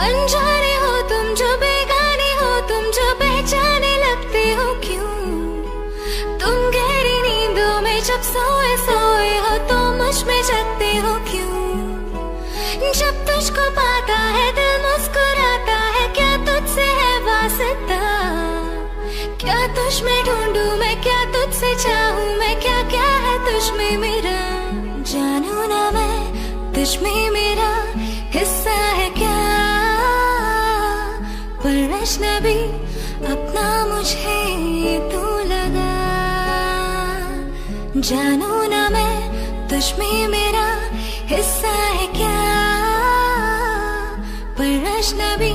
अनजाने हो तुम जो बेगाने हो, तुम जो पहचाने लगते हो, क्यों? तुम गहरी नींदों में जब सोए सोए हो तो मुझमें जगते हो, क्यों? जब तुझको पाता है दिल मुस्कुराता है, क्या तुझसे है वास्ता? क्या तुझ में ढूंढू मैं, क्या तुझसे चाहूँ मैं, क्या क्या है तुझ में मेरा? जानू ना मैं, तुझ में मेरा पर अजनबी अपना मुझे तू लगा। जानू ना मैं तुझ में मेरा हिस्सा है क्या? पर अजनबी